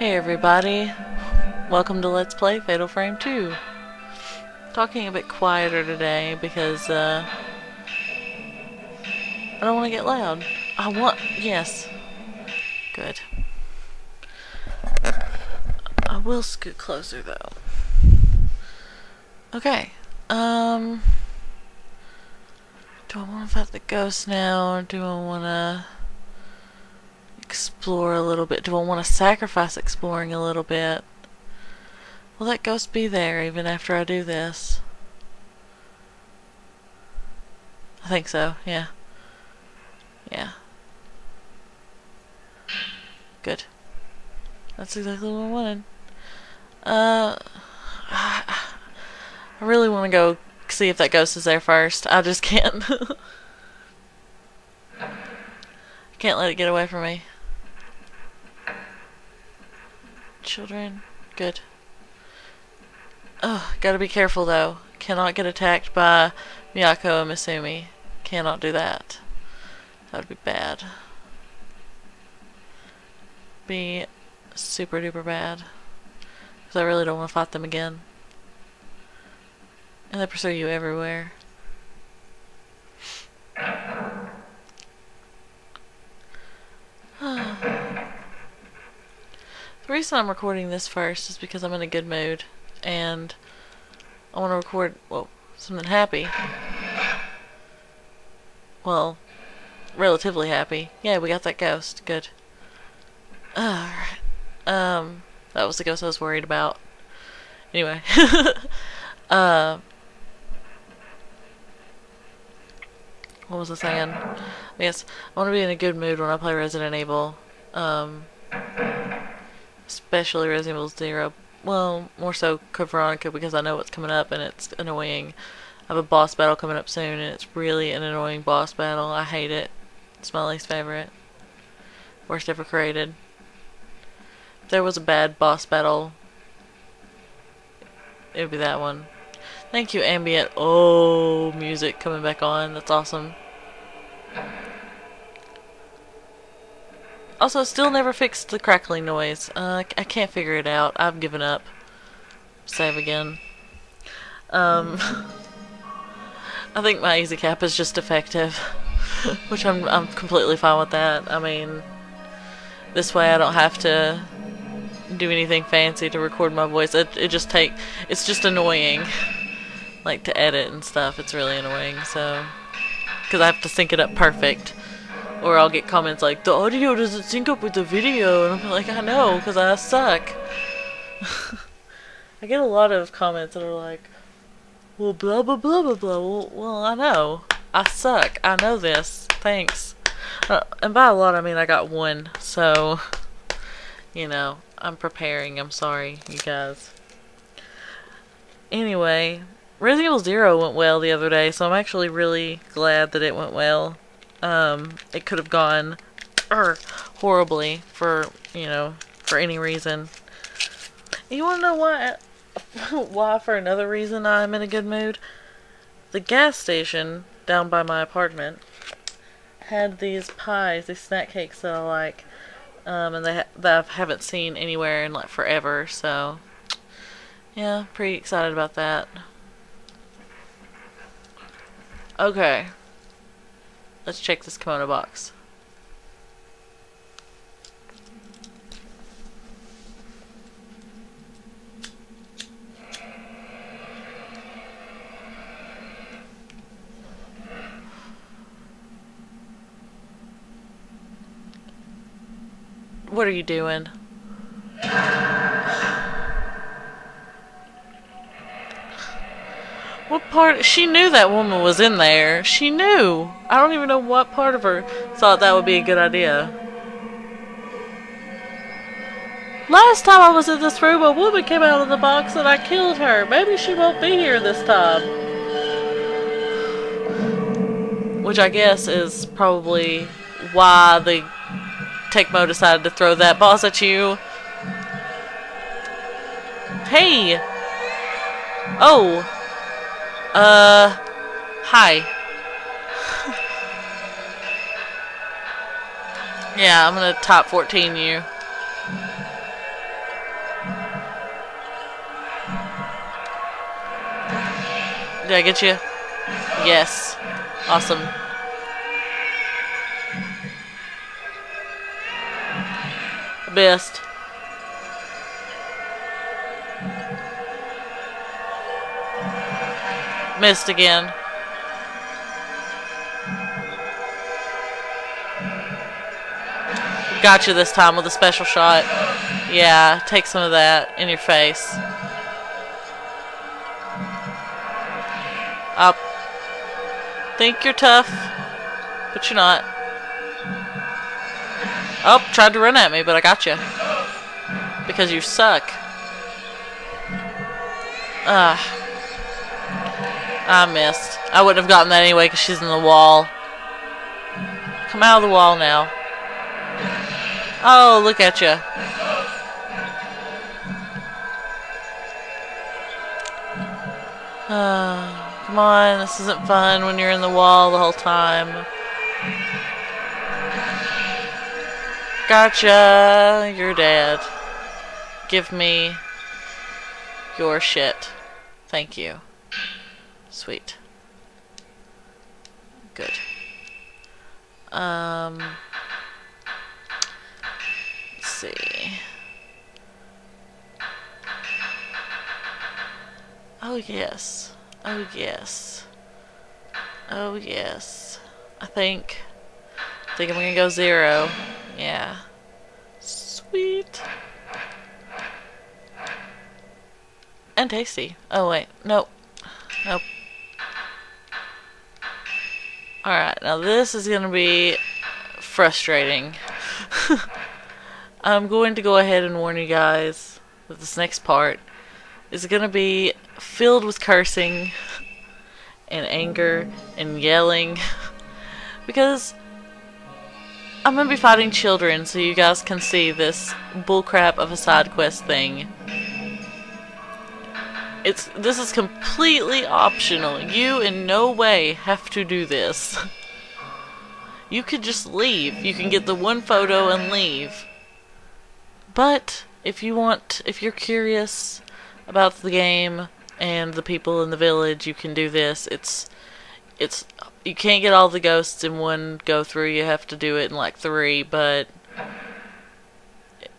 Hey everybody, welcome to Let's Play Fatal Frame 2. Talking a bit quieter today because uh, I don't want to get loud. I want, yes, good. I will scoot closer though. Okay, um, do I want to fight the ghost now or do I want to explore a little bit? Do I want to sacrifice exploring a little bit? Will that ghost be there even after I do this? I think so, yeah. Yeah. Good. That's exactly what I wanted. Uh, I really want to go see if that ghost is there first. I just can't. can't let it get away from me. Children. Good. Oh, gotta be careful though. Cannot get attacked by Miyako and Misumi. Cannot do that. That would be bad. Be super duper bad. Because I really don't want to fight them again. And they pursue you everywhere. Reason I'm recording this first is because I'm in a good mood and I want to record, well, something happy. Well, relatively happy. Yeah, we got that ghost. Good. Alright. Um, that was the ghost I was worried about. Anyway. uh, what was I saying? Yes, I want to be in a good mood when I play Resident Evil. Um, especially Resident Evil Zero. Well, more so Code Veronica because I know what's coming up and it's annoying. I have a boss battle coming up soon and it's really an annoying boss battle. I hate it. It's my least favorite. Worst ever created. If there was a bad boss battle, it would be that one. Thank you, ambient. Oh, music coming back on. That's awesome. Also, still never fixed the crackling noise. Uh, I can't figure it out. I've given up. Save again. Um, I think my easy cap is just effective, which I'm I'm completely fine with that. I mean, this way I don't have to do anything fancy to record my voice. It it just take it's just annoying, like to edit and stuff. It's really annoying. So, because I have to sync it up perfect. Or I'll get comments like, the audio doesn't sync up with the video. And I'm like, I know, because I suck. I get a lot of comments that are like, well, blah, blah, blah, blah, blah. Well, well I know. I suck. I know this. Thanks. Uh, and by a lot, I mean I got one. So, you know, I'm preparing. I'm sorry, you guys. Anyway, Resident Evil Zero went well the other day, so I'm actually really glad that it went well. Um, it could have gone er, horribly for, you know, for any reason. You want to know why? why, for another reason, I'm in a good mood? The gas station down by my apartment had these pies, these snack cakes that I like, um, and they ha that I haven't seen anywhere in like forever. So, yeah, pretty excited about that. Okay. Let's check this kimono box. What are you doing? What part? She knew that woman was in there. She knew. I don't even know what part of her thought that would be a good idea. Last time I was in this room, a woman came out of the box and I killed her. Maybe she won't be here this time. Which I guess is probably why the Tecmo decided to throw that boss at you. Hey! Oh! Uh, hi. Yeah, I'm gonna top 14 you. Did I get you? Yes. Awesome. Best. Missed again. Got you this time with a special shot. Yeah, take some of that in your face. Up. Think you're tough, but you're not. Oh, tried to run at me, but I got you. Because you suck. Ah. I missed. I wouldn't have gotten that anyway because she's in the wall. Come out of the wall now. Oh, look at you. Uh, come on, this isn't fun when you're in the wall the whole time. Gotcha, you're dead. Give me your shit. Thank you. Sweet. Good. Um, see. Oh yes. Oh yes. Oh yes. I think. I think I'm gonna go zero. Yeah. Sweet. And tasty. Oh wait. Nope. Nope. Alright, now this is to be frustrating. I'm going to go ahead and warn you guys that this next part is going to be filled with cursing and anger and yelling because I'm going to be fighting children so you guys can see this bullcrap of a side quest thing it's this is completely optional. You in no way have to do this. You could just leave. You can get the one photo and leave. But if you want if you're curious about the game and the people in the village, you can do this. It's it's you can't get all the ghosts in one go through. You have to do it in like 3, but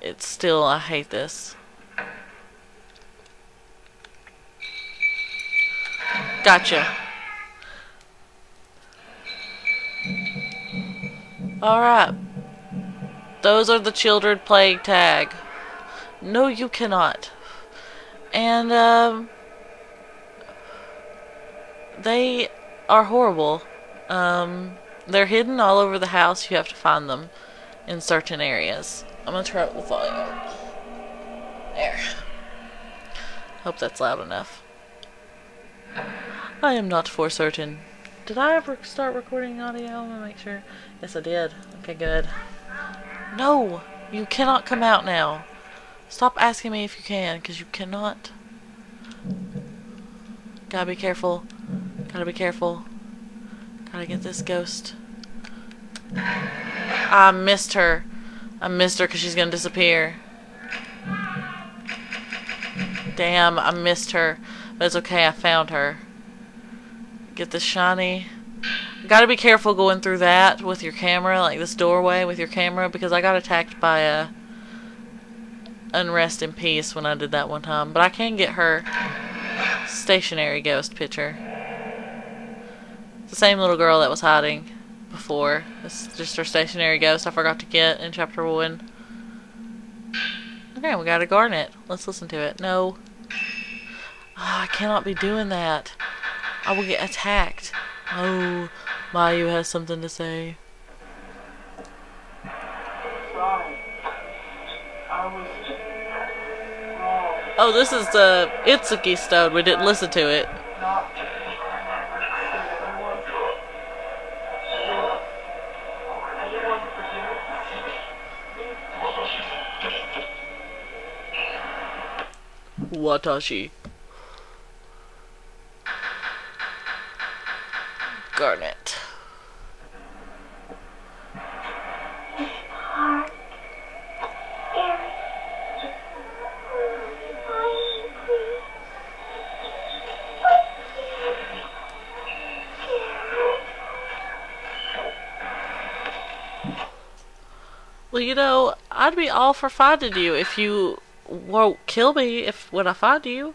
it's still I hate this. Gotcha. Alright. Those are the children playing tag. No, you cannot. And, um... They are horrible. Um, they're hidden all over the house. You have to find them in certain areas. I'm gonna turn up the volume. There. Hope that's loud enough. I am not for certain. Did I ever start recording audio? I'm gonna make sure. Yes, I did. Okay, good. No! You cannot come out now. Stop asking me if you can, because you cannot. Gotta be careful. Gotta be careful. Gotta get this ghost. I missed her. I missed her because she's gonna disappear. Damn, I missed her. But it's okay, I found her. Get the shiny. Gotta be careful going through that with your camera, like this doorway with your camera, because I got attacked by a unrest in peace when I did that one time. But I can get her stationary ghost picture. It's the same little girl that was hiding before. It's just her stationary ghost I forgot to get in chapter 1. Okay, we got a garnet. Let's listen to it. No. Oh, I cannot be doing that. I will get attacked. Oh, Mayu has something to say. Oh, this is the Itsuki stone. We didn't listen to it. Watashi. Garnet. know, I'd be all for finding you if you won't kill me if when I find you.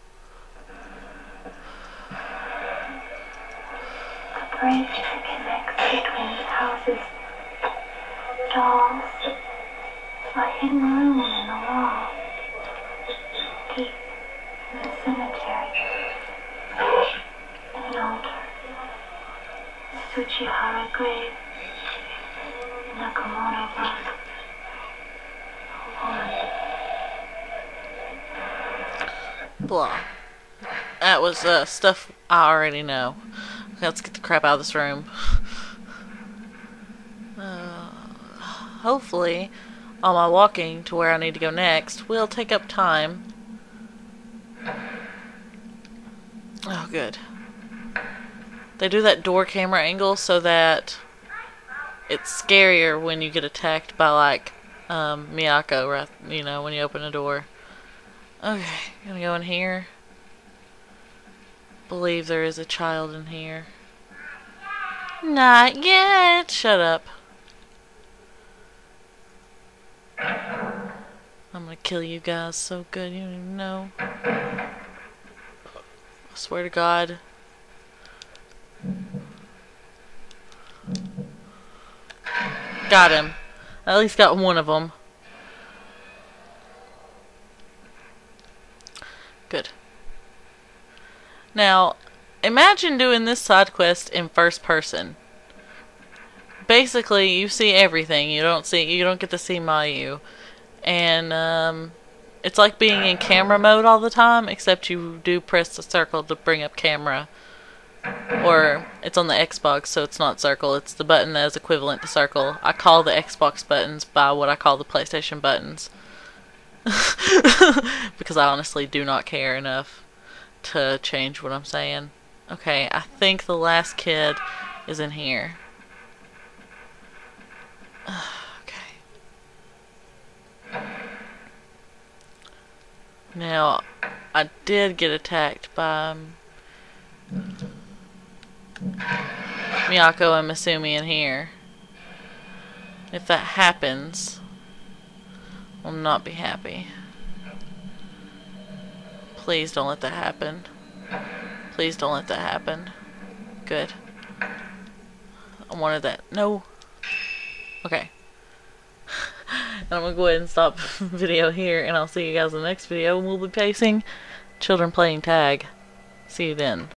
Bridge between houses. Dolls. A hidden room in the wall. Deep in the cemetery. An altar. The Tsuchihara grave. Book. A woman. Blah. That was uh, stuff I already know. Let's get the crap out of this room. Uh, hopefully, on my walking to where I need to go next will take up time. Oh, good. They do that door camera angle so that it's scarier when you get attacked by, like, um, Miyako, right? You know, when you open a door. Okay, gonna go in here. Believe there is a child in here. Not yet. Shut up. I'm gonna kill you guys so good you don't even know. I swear to God. Got him. At least got one of them. Good. Now, imagine doing this side quest in first person. Basically, you see everything. You don't see. You don't get to see Mayu, and um, it's like being in camera mode all the time. Except you do press the circle to bring up camera, or it's on the Xbox, so it's not circle. It's the button that is equivalent to circle. I call the Xbox buttons by what I call the PlayStation buttons. because I honestly do not care enough to change what I'm saying. Okay, I think the last kid is in here. okay. Now, I did get attacked by um, Miyako and Masumi in here. If that happens, will not be happy. Please don't let that happen. Please don't let that happen. Good. I wanted that. No. Okay. and I'm gonna go ahead and stop video here, and I'll see you guys in the next video, and we'll be pacing children playing tag. See you then.